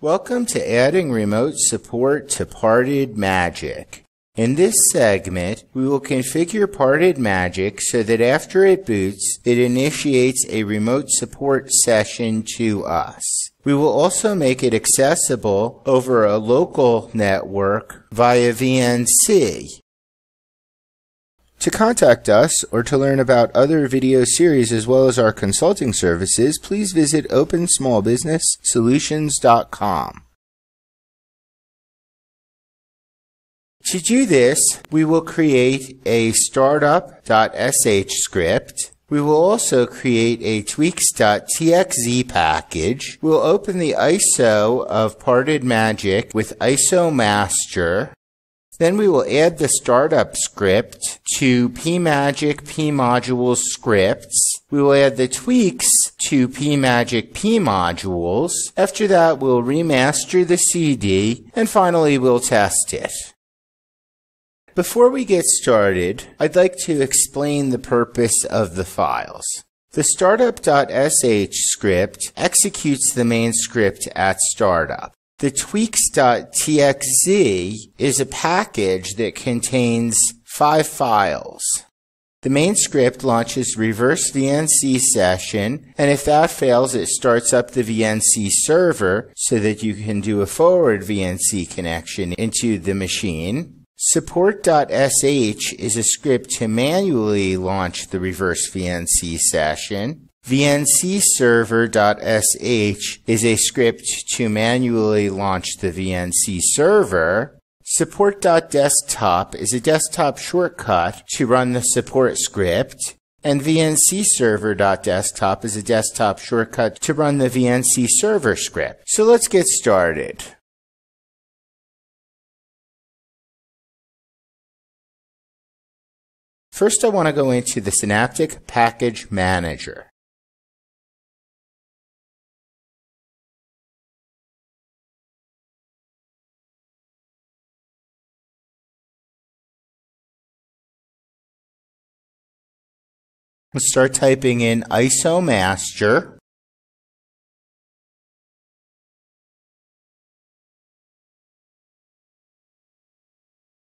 Welcome to adding remote support to Parted Magic. In this segment, we will configure Parted Magic so that after it boots, it initiates a remote support session to us. We will also make it accessible over a local network via VNC. To contact us or to learn about other video series as well as our consulting services, please visit OpenSmallBusinessSolutions.com. To do this, we will create a startup.sh script. We will also create a tweaks.txz package. We'll open the ISO of Parted Magic with ISO Master. Then we will add the startup script to pmagic pmodules scripts. We will add the tweaks to pmagic pmodules. After that, we'll remaster the CD, and finally we'll test it. Before we get started, I'd like to explain the purpose of the files. The startup.sh script executes the main script at startup. The tweaks.txz is a package that contains five files. The main script launches reverse VNC session, and if that fails, it starts up the VNC server so that you can do a forward VNC connection into the machine. Support.sh is a script to manually launch the reverse VNC session. VNCserver.sh is a script to manually launch the VNC server. Support.desktop is a desktop shortcut to run the support script. And VNCserver.desktop is a desktop shortcut to run the VNC server script. So let's get started. First, I want to go into the Synaptic Package Manager. Let's start typing in ISO master.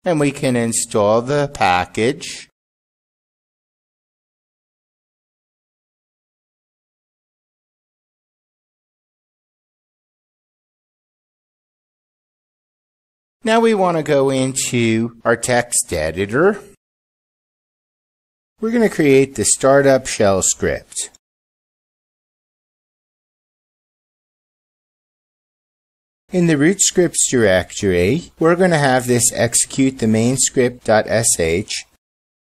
And we can install the package. Now we want to go into our text editor. We're going to create the startup shell script. In the root scripts directory, we're going to have this execute the main script.sh.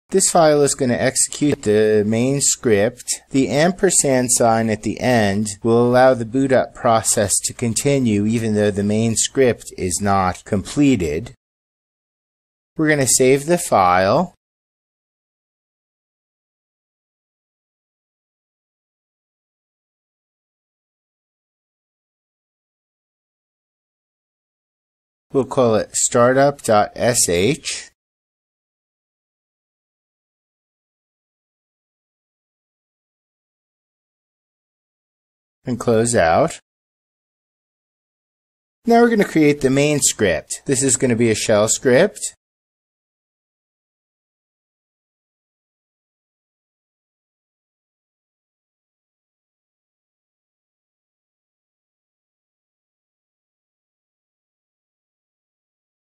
This file is going to execute the main script. The ampersand sign at the end will allow the boot up process to continue even though the main script is not completed. We're going to save the file. We'll call it startup.sh. And close out. Now we're going to create the main script. This is going to be a shell script.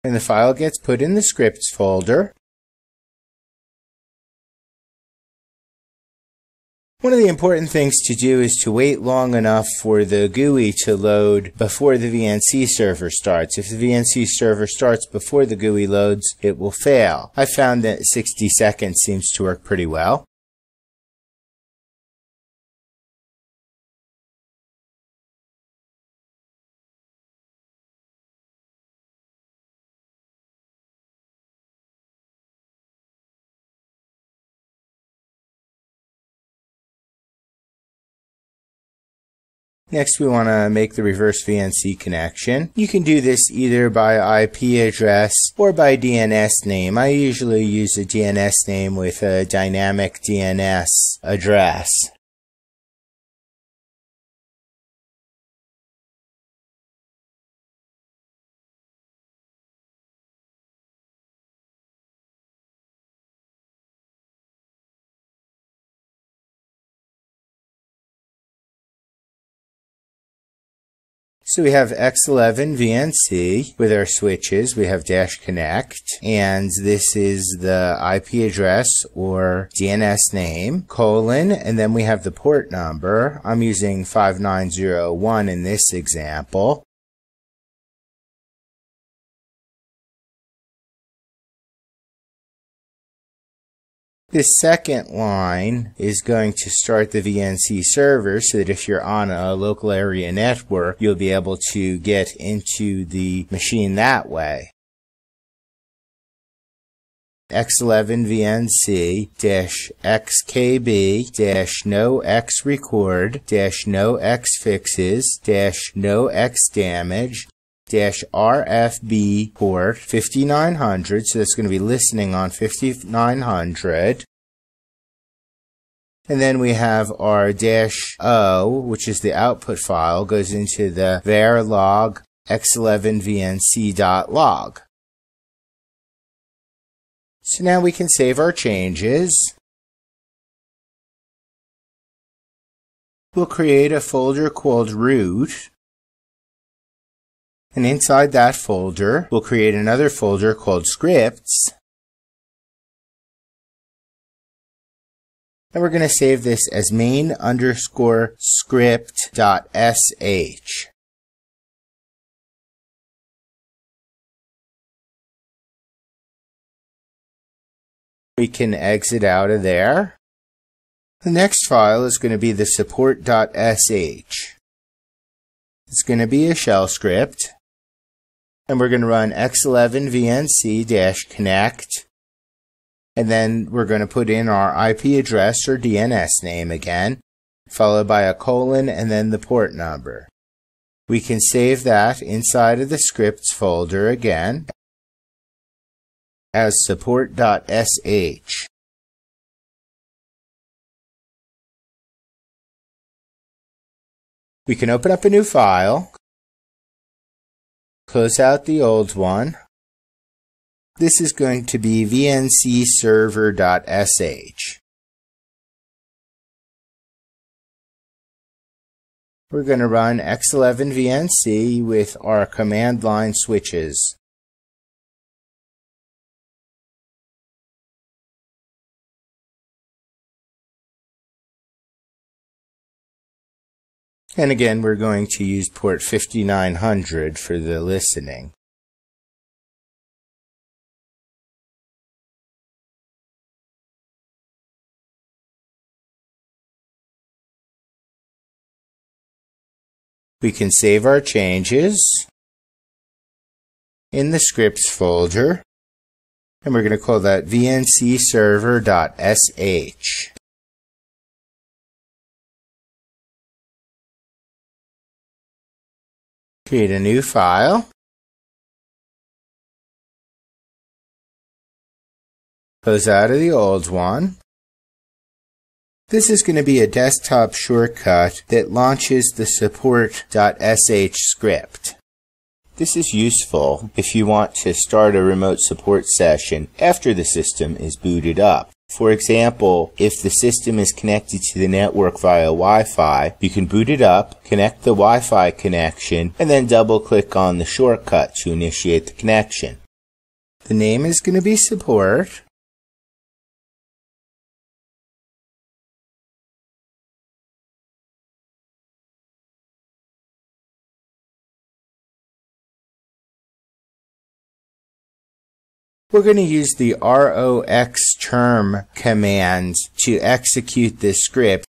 And the file gets put in the scripts folder. One of the important things to do is to wait long enough for the GUI to load before the VNC server starts. If the VNC server starts before the GUI loads, it will fail. I found that 60 seconds seems to work pretty well. Next, we want to make the reverse VNC connection. You can do this either by IP address or by DNS name. I usually use a DNS name with a dynamic DNS address. So we have X11 VNC with our switches. We have dash connect and this is the IP address or DNS name, colon, and then we have the port number. I'm using 5901 in this example. This second line is going to start the VNC server so that if you're on a local area network, you'll be able to get into the machine that way. X11 RFB port 5900. So that's going to be listening on 5900. And then we have our dash O, which is the output file, goes into the var log x11vnc.log. So now we can save our changes. We'll create a folder called root. And inside that folder, we'll create another folder called scripts. And we're going to save this as main underscore script dot sh. We can exit out of there. The next file is going to be the support.sh. It's going to be a shell script. And we're going to run x11 vnc-connect and then we're going to put in our IP address or DNS name again, followed by a colon and then the port number. We can save that inside of the scripts folder again as support.sh. We can open up a new file, close out the old one, this is going to be vncserver.sh. We're going to run X11 VNC with our command line switches. And again, we're going to use port 5900 for the listening. We can save our changes in the scripts folder, and we're going to call that vncserver.sh. Create a new file. Close out of the old one. This is going to be a desktop shortcut that launches the support.sh script. This is useful if you want to start a remote support session after the system is booted up. For example, if the system is connected to the network via Wi-Fi, you can boot it up, connect the Wi-Fi connection, and then double click on the shortcut to initiate the connection. The name is going to be support, We're going to use the ROX term command to execute this script.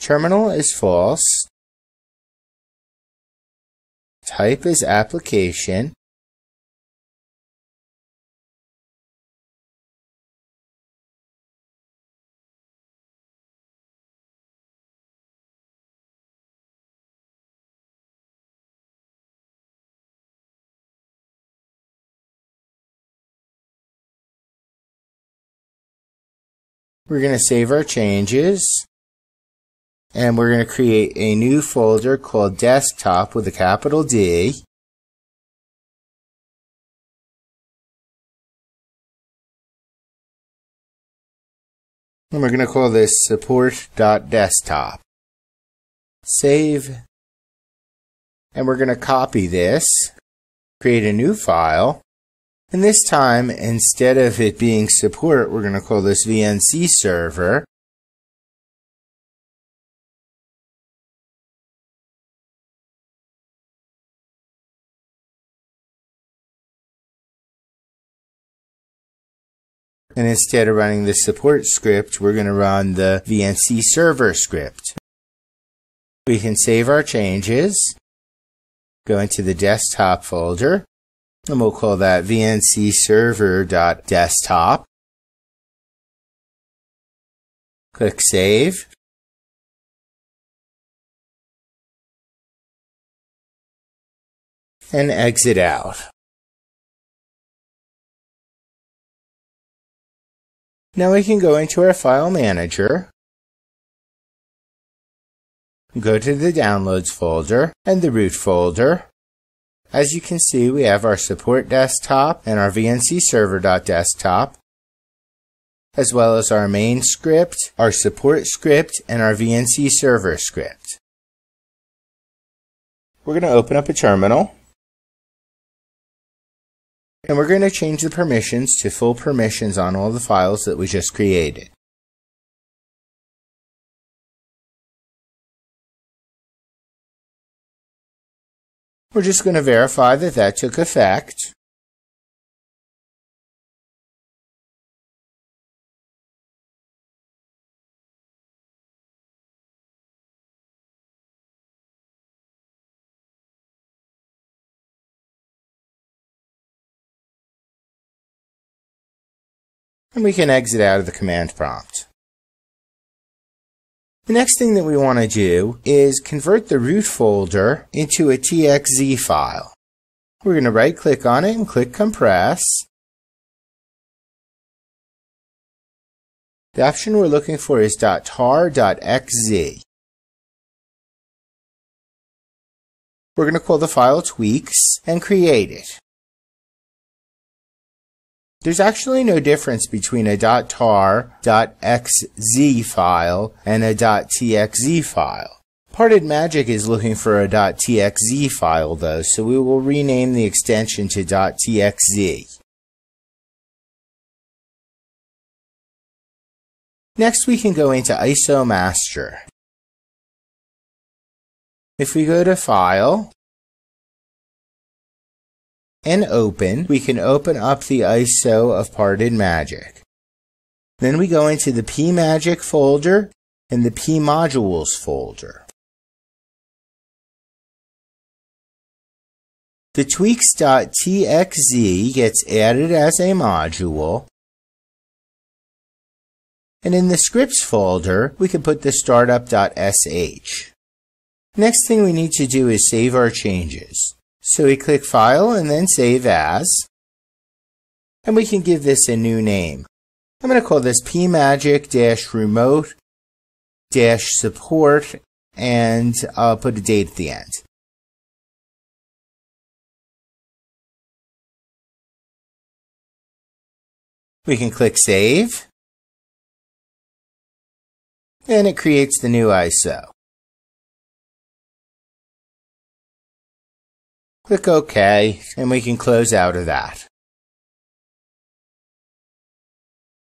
Terminal is false. Type is application. We're going to save our changes. And we're going to create a new folder called desktop with a capital D. And we're going to call this support.desktop. Save. And we're going to copy this, create a new file, and this time, instead of it being support, we're going to call this VNC server. And instead of running the support script, we're going to run the VNC server script. We can save our changes, go into the desktop folder, and we'll call that VNC server.desktop. Click Save. And exit out. Now we can go into our file manager, go to the downloads folder and the root folder, as you can see, we have our support desktop and our VNC server.desktop, as well as our main script, our support script, and our VNC server script. We're going to open up a terminal. And we're going to change the permissions to full permissions on all the files that we just created. We're just going to verify that that took effect. And we can exit out of the command prompt. The next thing that we want to do is convert the root folder into a TXZ file. We're going to right click on it and click compress. The option we're looking for is .tar.xz. We're going to call the file tweaks and create it. There's actually no difference between a .tar.xz file and a .txz file. Parted Magic is looking for a .txz file though, so we will rename the extension to .txz. Next we can go into ISO Master. If we go to File, and open, we can open up the ISO of Parted Magic. Then we go into the PMagic folder and the PModules folder. The tweaks.txz gets added as a module. And in the scripts folder, we can put the startup.sh. Next thing we need to do is save our changes. So we click File and then Save As. And we can give this a new name. I'm going to call this pmagic-remote-support and I'll put a date at the end. We can click Save. And it creates the new ISO. Click OK, and we can close out of that.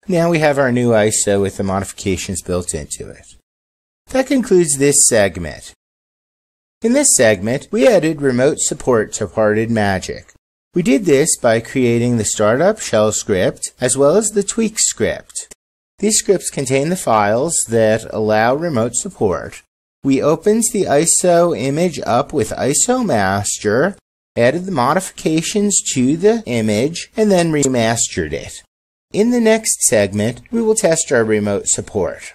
Now we have our new ISO with the modifications built into it. That concludes this segment. In this segment, we added remote support to Parted Magic. We did this by creating the startup shell script as well as the tweak script. These scripts contain the files that allow remote support, we opened the ISO image up with ISO Master, added the modifications to the image, and then remastered it. In the next segment, we will test our remote support.